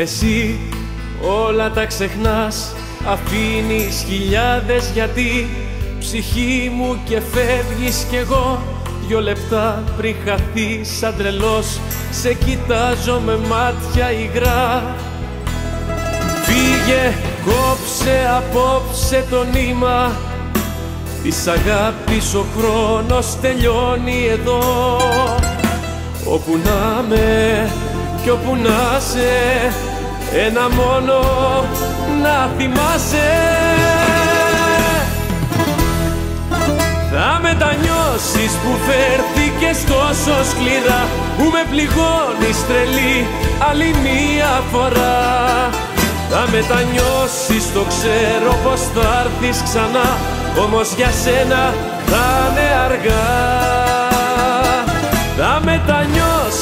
Εσύ όλα τα ξεχνάς Αφήνεις χιλιάδες γιατί. Ψυχή μου και φεύγεις κι εγώ Δυο λεπτά πριν χαθείς σαν τρελός. Σε κοιτάζω με μάτια υγρά. Φύγε, κόψε απόψε το νήμα. Της αγάπης ο χρόνος τελειώνει εδώ. Όπου να με κι όπου να σε Ένα μόνο να θυμάσαι. Θα μετανιώσεις που φέρθηκες τόσο σκληρά Που με πληγώνεις τρελή άλλη μία φορά. Θα μετανιώσεις το ξέρω πως θα έρθεις ξανά Όμως για σένα θα είναι αργά. Θα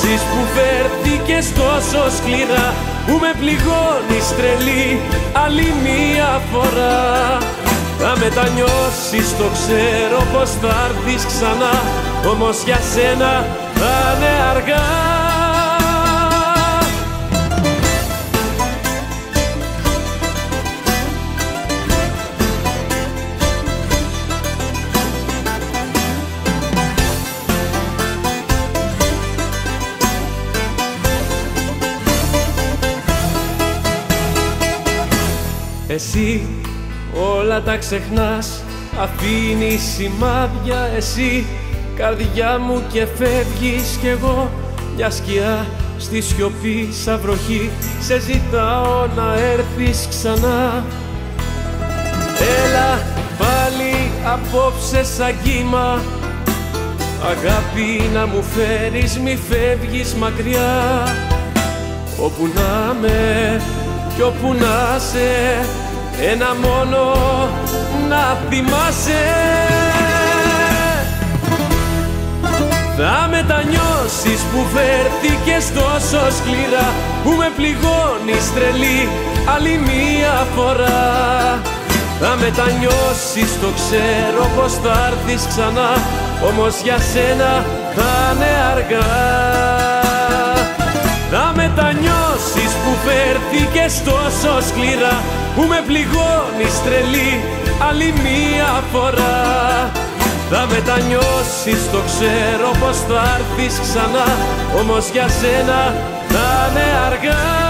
μετανιώσεις που φέρθηκες τόσο σκληρά Που με πληγώνεις τρελή άλλη μία φορά. Θα μετανιώσεις το ξέρω πως θα έρθεις ξανά Όμως για σένα θα είναι αργά Εσύ όλα τα ξεχνάς. Αφήνεις σημάδια εσύ Καρδιά μου και φεύγεις κι εγώ. Μια σκιά στη σιωπή σαν βροχή Σε ζητάω να έρθεις ξανά. Έλα πάλι απόψε σαν κύμα. Αγάπη να μου φέρεις μη φεύγεις μακριά. Όπου να με κι όπου να σε ένα μόνο να θυμάσαι. Θα μετανιώσεις που φέρθηκες τόσο σκληρά που με πληγώνεις τρελή άλλη μία φορά. Θα μετανιώσεις το ξέρω πως θα έρθεις ξανά όμως για σένα θα είναι αργά. Θα μετανιώσεις που φέρθηκες τόσο σκληρά Που με πληγώνεις τρελή άλλη μία φορά. Θα μετανιώσεις το ξέρω πως θα έρθεις ξανά Όμως για σένα θα είναι αργά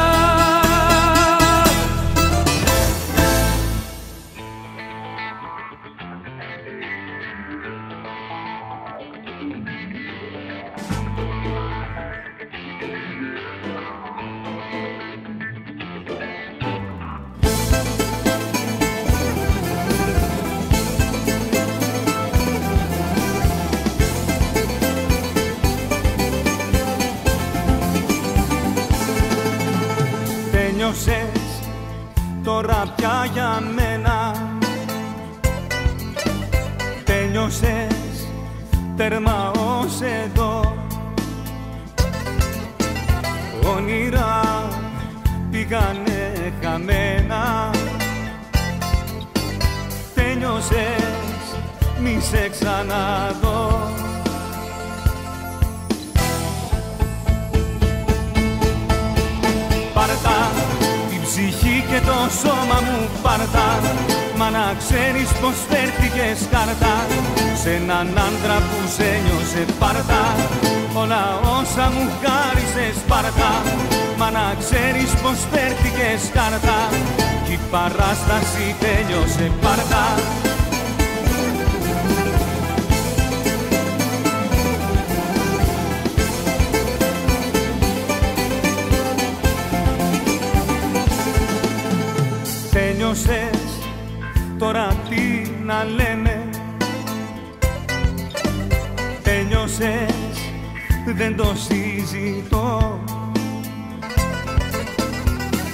Τέλειωσες τώρα πια για μένα. Τέλειωσες τέρμα ως εδώ Όνειρα πήγανε χαμένα. Τέλειωσες μη σε ξαναδώ σώμα μου πάρτα Μα να ξέρεις πως φέρθηκες κάρτα. Σε έναν άντρα που σε νιώσε πάρτα Όλα όσα μου χάρισες πάρτα. Μα να ξέρεις πως φέρθηκες κάρτα Κι η παράσταση τέλειωσε πάρτα Τέλειωσες, τώρα τι να λέμε Τέλειωσες, δεν το συζητώ.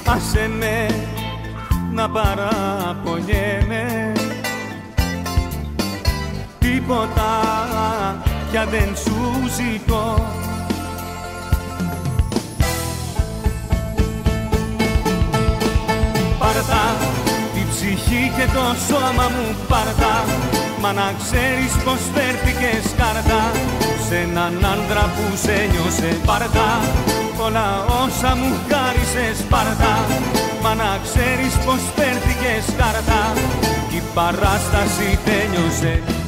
Άσε με να παραπονιέμαι. Τίποτα πια δεν σου ζητώ. Πάρτα την ψυχή και το σώμα μου πάρτα Μα να ξέρεις πως φέρθηκες κάρτα. Σε έναν άντρα που σε νιώσε πάρτα όλα όσα μου χάρισες Σπάρτα Μα να ξέρεις πως φέρθηκες κάρτα Κι η παράσταση τέλειωσε